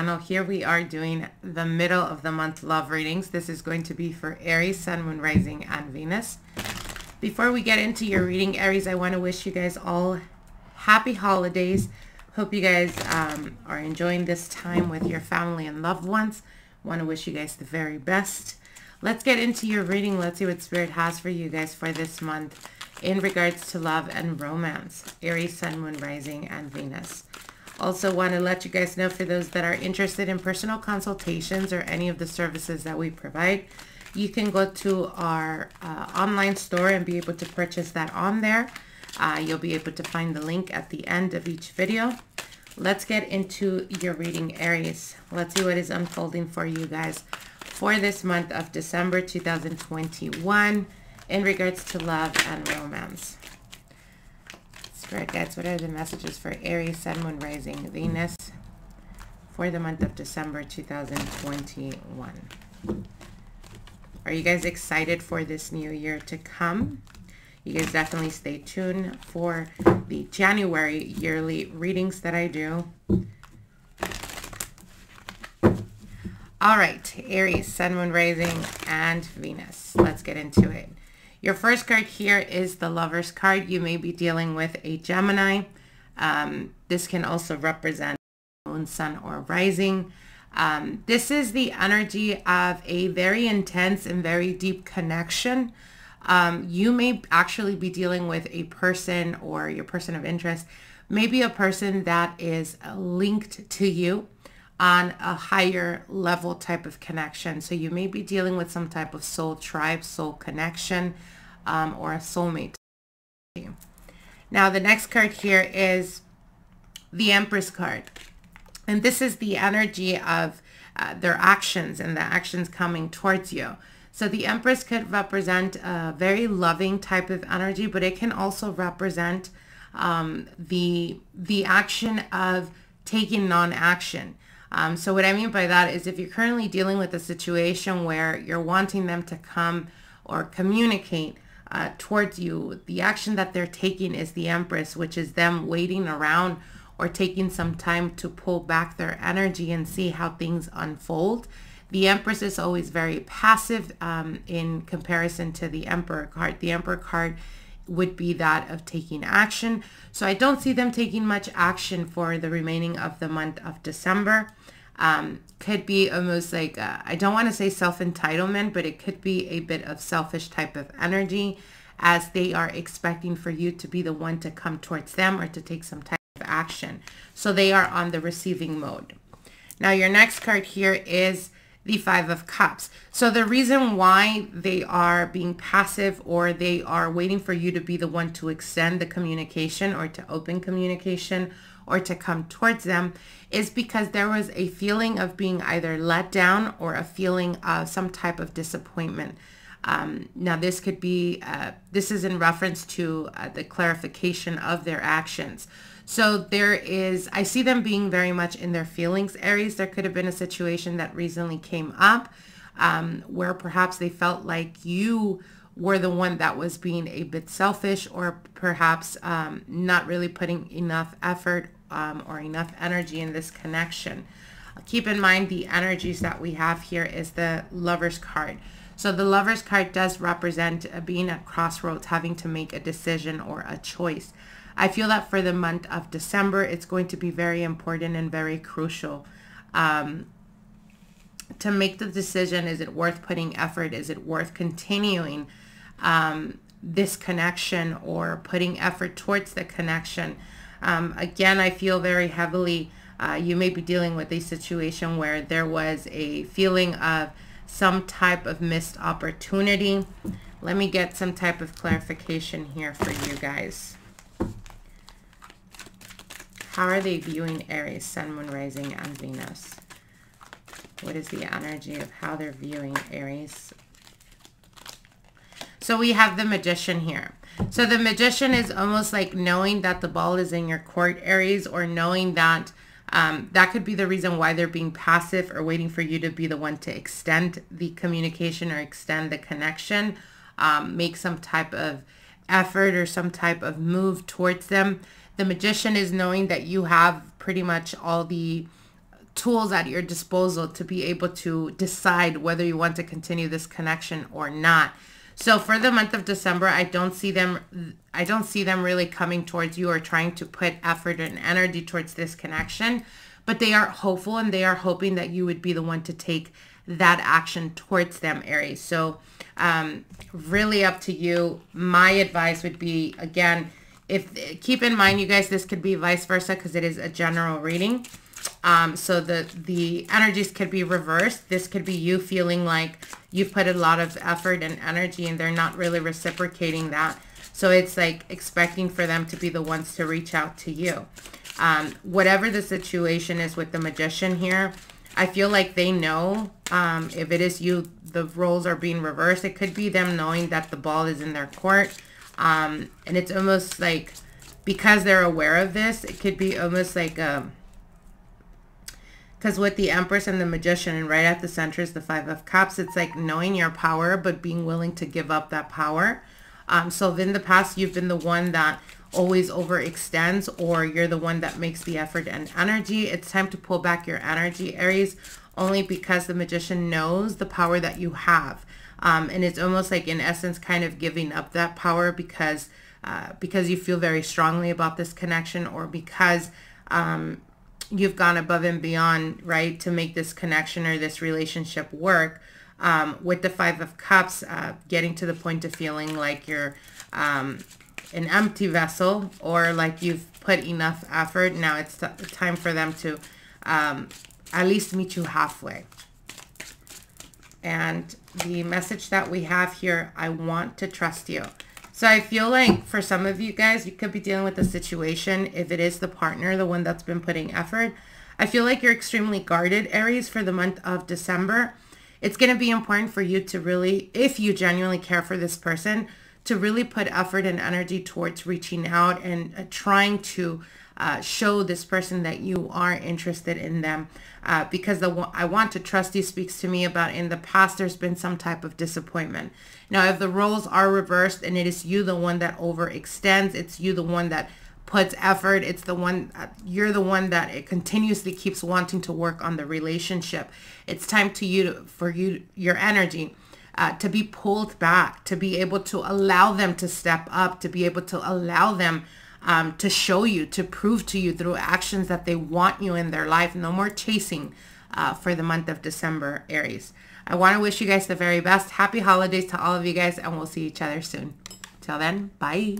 channel. Here we are doing the middle of the month love readings. This is going to be for Aries, Sun, Moon, Rising, and Venus. Before we get into your reading, Aries, I want to wish you guys all happy holidays. Hope you guys um, are enjoying this time with your family and loved ones. Want to wish you guys the very best. Let's get into your reading. Let's see what Spirit has for you guys for this month in regards to love and romance. Aries, Sun, Moon, Rising, and Venus. Also want to let you guys know for those that are interested in personal consultations or any of the services that we provide, you can go to our uh, online store and be able to purchase that on there. Uh, you'll be able to find the link at the end of each video. Let's get into your reading, Aries. Let's see what is unfolding for you guys for this month of December 2021 in regards to love and romance. Spirit guides, what are the messages for Aries, Sun, Moon, Rising, Venus for the month of December 2021? Are you guys excited for this new year to come? You guys definitely stay tuned for the January yearly readings that I do. All right, Aries, Sun, Moon, Rising, and Venus. Let's get into it. Your first card here is the Lover's card. You may be dealing with a Gemini. Um, this can also represent moon, sun, or rising. Um, this is the energy of a very intense and very deep connection. Um, you may actually be dealing with a person or your person of interest, maybe a person that is linked to you on a higher level type of connection. So you may be dealing with some type of soul tribe, soul connection, um, or a soulmate. Now the next card here is the Empress card. And this is the energy of uh, their actions and the actions coming towards you. So the Empress could represent a very loving type of energy, but it can also represent um, the, the action of taking non-action. Um, so what I mean by that is if you're currently dealing with a situation where you're wanting them to come or communicate uh, towards you, the action that they're taking is the Empress, which is them waiting around or taking some time to pull back their energy and see how things unfold. The Empress is always very passive um, in comparison to the Emperor card. The Emperor card would be that of taking action. So I don't see them taking much action for the remaining of the month of December um, could be almost like, I don't want to say self-entitlement, but it could be a bit of selfish type of energy as they are expecting for you to be the one to come towards them or to take some type of action. So they are on the receiving mode. Now your next card here is the Five of Cups. So the reason why they are being passive or they are waiting for you to be the one to extend the communication or to open communication or to come towards them is because there was a feeling of being either let down or a feeling of some type of disappointment. Um, now this could be, uh, this is in reference to uh, the clarification of their actions. So there is, I see them being very much in their feelings Aries. There could have been a situation that recently came up um, where perhaps they felt like you were the one that was being a bit selfish or perhaps um, not really putting enough effort um, or enough energy in this connection. Keep in mind the energies that we have here is the lover's card. So the lover's card does represent being at crossroads, having to make a decision or a choice. I feel that for the month of December, it's going to be very important and very crucial um, to make the decision. Is it worth putting effort? Is it worth continuing um, this connection or putting effort towards the connection? Um, again, I feel very heavily uh, you may be dealing with a situation where there was a feeling of some type of missed opportunity. Let me get some type of clarification here for you guys. How are they viewing Aries, Sun, Moon, Rising, and Venus? What is the energy of how they're viewing Aries? So we have the Magician here. So the magician is almost like knowing that the ball is in your court Aries or knowing that um, that could be the reason why they're being passive or waiting for you to be the one to extend the communication or extend the connection, um, make some type of effort or some type of move towards them. The magician is knowing that you have pretty much all the tools at your disposal to be able to decide whether you want to continue this connection or not. So for the month of December, I don't see them I don't see them really coming towards you or trying to put effort and energy towards this connection, but they are hopeful and they are hoping that you would be the one to take that action towards them, Aries. So um, really up to you. My advice would be, again, if keep in mind, you guys, this could be vice versa because it is a general reading. Um, so the, the energies could be reversed. This could be you feeling like you've put a lot of effort and energy and they're not really reciprocating that. So it's like expecting for them to be the ones to reach out to you. Um, whatever the situation is with the magician here, I feel like they know um, if it is you, the roles are being reversed. It could be them knowing that the ball is in their court. Um, and it's almost like because they're aware of this, it could be almost like um, because with the Empress and the Magician and right at the center is the Five of Cups, it's like knowing your power, but being willing to give up that power. Um, so in the past, you've been the one that always overextends or you're the one that makes the effort and energy. It's time to pull back your energy, Aries, only because the Magician knows the power that you have. Um, and it's almost like in essence kind of giving up that power because uh, because you feel very strongly about this connection or because um, you've gone above and beyond, right, to make this connection or this relationship work. Um, with the Five of Cups, uh, getting to the point of feeling like you're um, an empty vessel or like you've put enough effort. Now it's time for them to um, at least meet you halfway. And the message that we have here, I want to trust you. So I feel like for some of you guys, you could be dealing with a situation, if it is the partner, the one that's been putting effort. I feel like you're extremely guarded, Aries, for the month of December. It's going to be important for you to really, if you genuinely care for this person, to really put effort and energy towards reaching out and uh, trying to uh, show this person that you are interested in them uh, because the I want to trust you speaks to me about in the past there's been some type of disappointment. Now, if the roles are reversed and it is you the one that overextends, it's you the one that puts effort, it's the one, uh, you're the one that it continuously keeps wanting to work on the relationship. It's time to you, to, for you, your energy uh, to be pulled back, to be able to allow them to step up, to be able to allow them um, to show you, to prove to you through actions that they want you in their life. No more chasing uh, for the month of December, Aries. I want to wish you guys the very best. Happy holidays to all of you guys, and we'll see each other soon. Till then, bye.